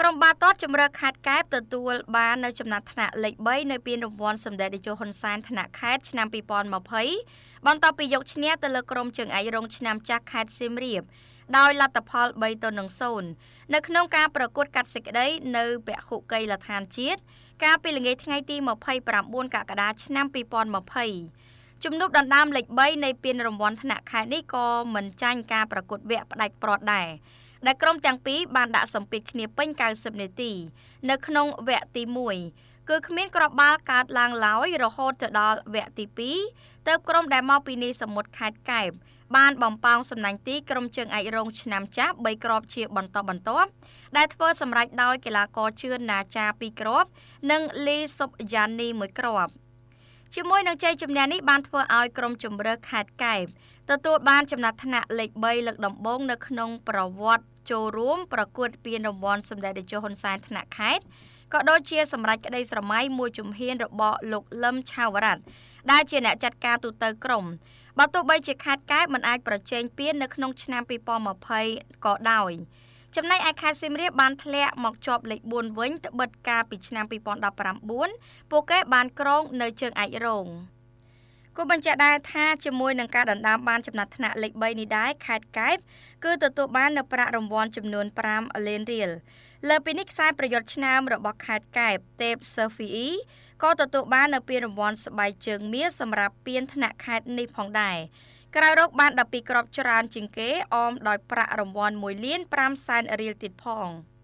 ក្រុមបាល់ទាត់ជម្រើសខេត្តកែបទទួលបាននៅចំណាត់ថ្នាក់លេខ3នៅពានរង្វាន់សម្ដេចតេជោហ៊ុនសែនថ្នាក់ខេត្តឆ្នាំ2020បន្ទាប់ពីយកឈ្នះទៅលើក្រុមជើងឯករងឆ្នាំចាស់ខេត្តសៀមរាបដោយលទ្ធផល3ទៅនឹង0នៅក្នុងការប្រកួតកាត់សេចក្តីនៅពហុកីឡដ្ឋានជាតិកាលពីល្ងាចថ្ងៃទី29កក្កដាឆ្នាំ2020ជំនួបដណ្ដើមលេខ3នៃពានរង្វាន់ថ្នាក់ខេត្តនេះក៏មិនចាញ់ការប្រកួតវគ្គផ្ដាច់ព្រាត់ដែរ ដែលក្រុមទាំងពីរបានដាក់សម្ពាធគ្នាពេញ90នាទី នៅក្នុងវគ្គទី1គឺគ្មានក្របបាល់កើតឡើងឡើយរហូតទៅដល់វគ្គទី2ទៅក្រុមដែលមកពីនីសមុទ្រខេត្តកែបបានបំប៉ោងសំណាញ់ទីក្រុមជើងឯករងឆ្នាំចាស់3គ្រាប់ជាបន្តបន្ទាប់ដែលធ្វើសម្រេចដោយកីឡាករជឿនណាចា2គ្រាប់ និងលីសុបយ៉ានី1គ្រាប់ ជាមួយនឹងជ័យជំនះនេះបានធ្វើឲ្យក្រុមជម្រើសខេត្តកែបទទួលបានចំណាត់ថ្នាក់លេខ3លើកដំបូងនៅក្នុងប្រវត្តិចូលរួមប្រកួតពានរង្វាន់សម្ដេចតេជោហ៊ុនសែនថ្នាក់ខេត្តក៏ដូចជាសម្រាប់ក្តីស្រមៃមួយជំហានរបស់លោកលឹមឆាវរ៉ាត់ដែលជាអ្នកចាត់ការទូតទៅក្រុមបើទោះបីជាខេត្តកែបមិនអាចប្រជែងពាននៅក្នុងឆ្នាំ2020ក៏ដោយ ចំណែកឯខេត្តសៀមរាបបានធ្លាក់មកជាប់លេខ4វិញត្បិតកាលពីឆ្នាំ2019ពួកគេបានក្រងនៅជើងឯករងគូបញ្ជាក់ដែរថាជាមួយនឹងការដណ្ដើមបានចំណាត់ថ្នាក់លេខ3នេះដែរខេត្តកែបគឺទទួលបាននៅប្រាក់រង្វាន់ចំនួន5លានរៀលលើពីនេះខ្សែប្រយុទ្ធឆ្នាំរបស់ខេត្តកែបទេពសឺហ្វីអ៊ីក៏ទទួលបាននៅពានរង្វាន់ស្បែកជើងមាសសម្រាប់ពានថ្នាក់ខេត្តនេះផងដែរ ក្រៅរកបាន12គ្រាប់ច្រើនជាងគេអមដោយប្រាក់រង្វាន់1លាន5សែនរៀលទៀតផង។